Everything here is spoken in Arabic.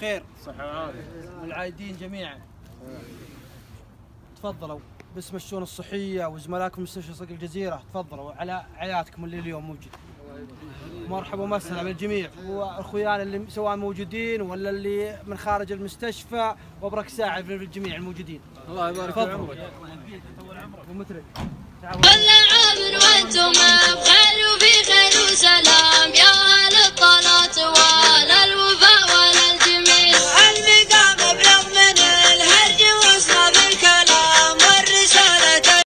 بخير. صحة وعافية. والعايدين جميعا. تفضلوا. باسم الشؤون الصحية وزملائكم مستشفى صقل الجزيرة تفضلوا. على عياتكم اللي اليوم موجود. مرحبا ومسهلا بالجميع. واخويانا اللي سواء موجودين ولا اللي من خارج المستشفى وأبرك ساعة للجميع الموجودين. الله يبارك في تفضلوا. عمرك. ومترك كل عام وأنتم بخير وفي